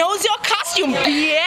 knows your costume, bitch.